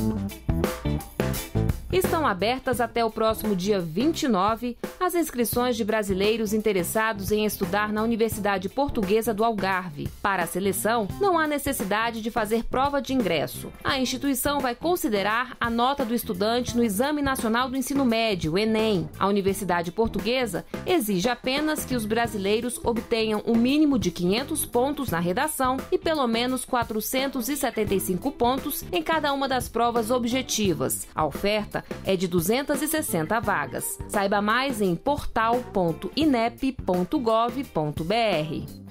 Thank you. Estão abertas até o próximo dia 29 as inscrições de brasileiros interessados em estudar na Universidade Portuguesa do Algarve. Para a seleção, não há necessidade de fazer prova de ingresso. A instituição vai considerar a nota do estudante no Exame Nacional do Ensino Médio, Enem. A Universidade Portuguesa exige apenas que os brasileiros obtenham um mínimo de 500 pontos na redação e pelo menos 475 pontos em cada uma das provas objetivas. A oferta é de 260 vagas. Saiba mais em portal.inep.gov.br.